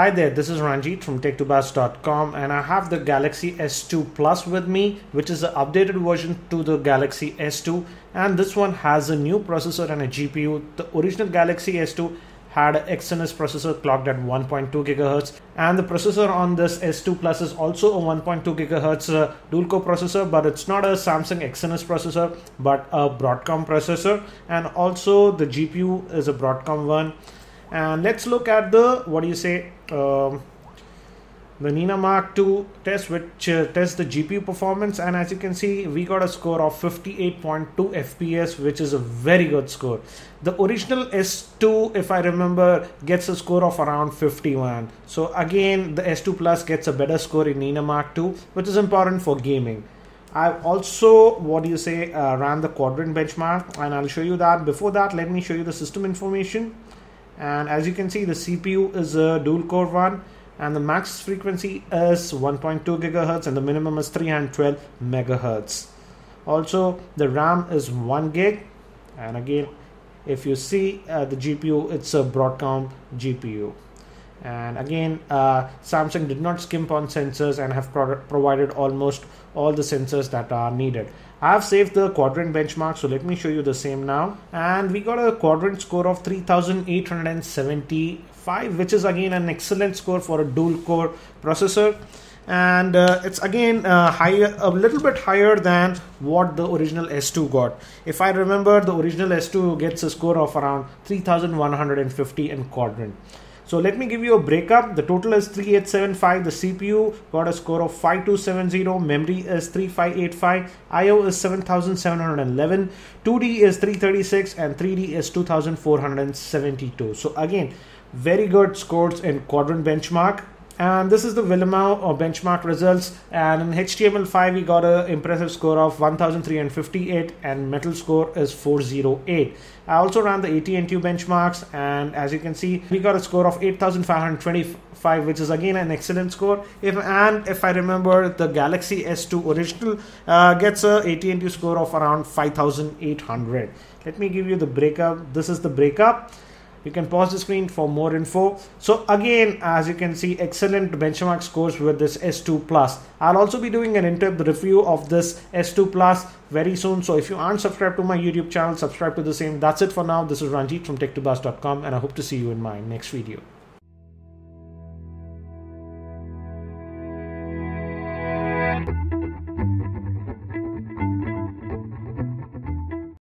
Hi there, this is Ranjit from tech2buzz.com and I have the Galaxy S2 Plus with me, which is an updated version to the Galaxy S2 and this one has a new processor and a GPU. The original Galaxy S2 had an Exynos processor clocked at 1.2 gigahertz. And the processor on this S2 Plus is also a 1.2 gigahertz uh, dual core processor but it's not a Samsung Exynos processor but a Broadcom processor. And also the GPU is a Broadcom one and let's look at the what do you say um, the Nenamark II test which uh, tests the GPU performance and as you can see we got a score of 58.2 FPS which is a very good score. The original S2 if I remember gets a score of around 51. So again the S2 Plus gets a better score in Nenamark II which is important for gaming. I've also what do you say uh, ran the quadrant benchmark and I'll show you that. Before that let me show you the system information and as you can see the CPU is a dual core one and the max frequency is 1.2 gigahertz and the minimum is 312 megahertz. Also the ram is 1 gig. And again if you see uh, the gpu it's a broadcom gpu and again uh, samsung did not skimp on sensors and have pro provided almost all the sensors that are needed. I have saved the quadrant benchmark so let me show you the same now. And we got a quadrant score of 3875 which is again an excellent score for a dual core processor. And uh, it's again uh, higher a little bit higher than what the original S2 got. If I remember the original S2 gets a score of around 3150 in quadrant so let me give you a breakup. The total is 3875. The CPU got a score of 5270. Memory is 3585. IO is 7711. 2D is 336 and 3D is 2472. So again, very good scores in quadrant benchmark and this is the Vellamo or benchmark results. And in HTML5 we got an impressive score of 1358 and metal score is 408 I also ran the AnTuTu benchmarks. And as you can see we got a score of 8525 which is again an excellent score. If and if I remember the Galaxy S2 original uh, gets a AnTuTu score of around 5800 let me give you the breakup. This is the breakup you can pause the screen for more info. So again as you can see excellent benchmark scores with this s2 plus. I'll also be doing an in-depth review of this s2 plus very soon. So if you aren't subscribed to my youtube channel subscribe to the same. That's it for now. This is ranjit from tech2buzz.com and i hope to see you in my next video